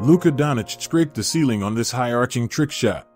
Luka Doncic scraped the ceiling on this high-arching trick shot.